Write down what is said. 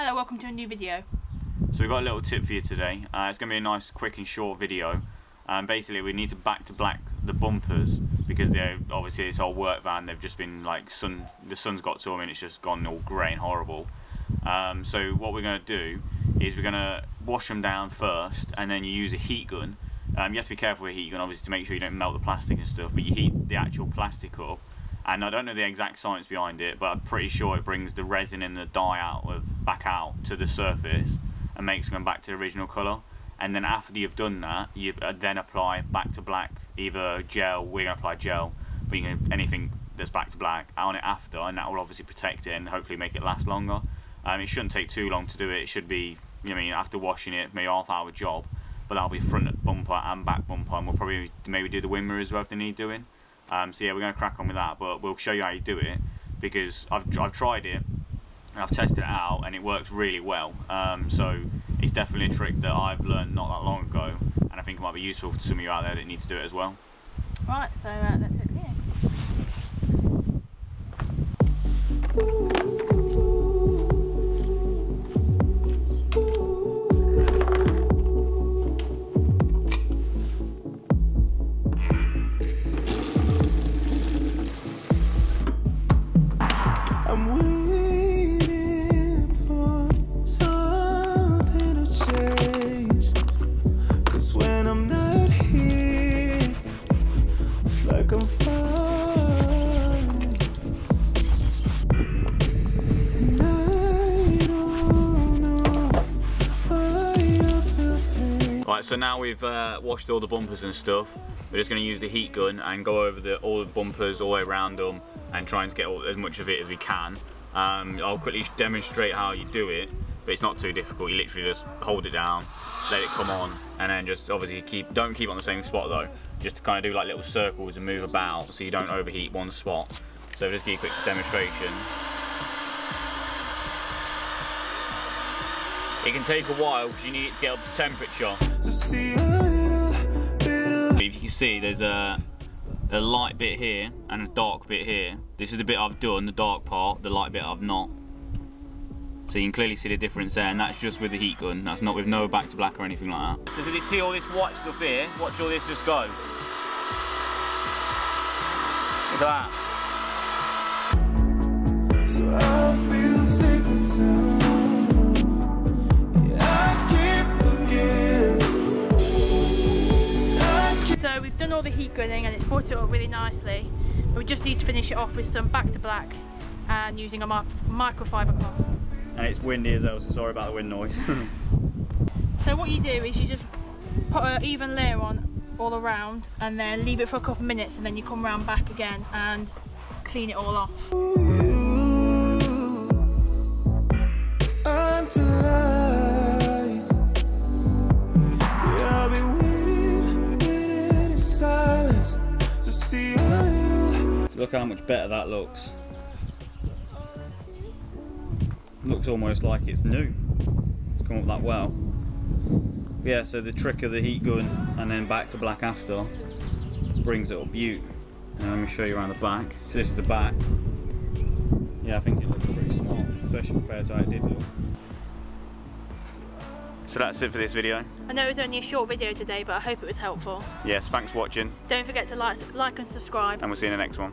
Hello, welcome to a new video. So we've got a little tip for you today. Uh, it's going to be a nice, quick and short video. Um, basically, we need to back to black the bumpers because they're obviously it's our work van. They've just been like sun. The sun's got to them and it's just gone all grey and horrible. Um, so what we're going to do is we're going to wash them down first, and then you use a heat gun. Um, you have to be careful with heat gun, obviously, to make sure you don't melt the plastic and stuff. But you heat the actual plastic up, and I don't know the exact science behind it, but I'm pretty sure it brings the resin and the dye out of back out to the surface and makes them back to the original colour. And then after you've done that, you uh, then apply back to black, either gel. We're gonna apply gel, but you can anything that's back to black on it after, and that will obviously protect it and hopefully make it last longer. Um, it shouldn't take too long to do it. It should be, you know, I mean, after washing it, maybe half hour job, but that'll be front bumper and back bumper, and we'll probably maybe do the wind mirror as well if they need doing. Um, so yeah, we're going to crack on with that, but we'll show you how you do it because I've, I've tried it and I've tested it out and it works really well. Um, so it's definitely a trick that I've learned not that long ago and I think it might be useful to some of you out there that need to do it as well. Right, so uh, go I'm waiting Right, so now we've uh, washed all the bumpers and stuff. We're just going to use the heat gun and go over the, all the bumpers all the way around them and try and get all, as much of it as we can. Um, I'll quickly demonstrate how you do it, but it's not too difficult. You literally just hold it down, let it come on, and then just obviously keep, don't keep on the same spot though. Just to kind of do like little circles and move about so you don't overheat one spot. So just give you a quick demonstration. It can take a while because you need it to get up to temperature. To see a little bit of If you can see, there's a, a light bit here and a dark bit here. This is the bit I've done, the dark part, the light bit I've not. So you can clearly see the difference there, and that's just with the heat gun. That's not with no back to black or anything like that. So did you see all this white stuff here? Watch all this just go. Look at that. So the heat grilling and it's brought it up really nicely. But we just need to finish it off with some back to black and using a mi microfiber cloth. And it's windy as well, so sorry about the wind noise. So what you do is you just put an even layer on all around and then leave it for a couple of minutes and then you come round back again and clean it all off. Look how much better that looks. Looks almost like it's new. It's come up that well. Yeah, so the trick of the heat gun and then back to black after brings it up beaut. And let me show you around the back. So this is the back. Yeah, I think it looks pretty small, especially compared to how it did look. So that's it for this video. I know it was only a short video today but I hope it was helpful. Yes, thanks for watching Don't forget to like, like and subscribe. and we'll see you in the next one.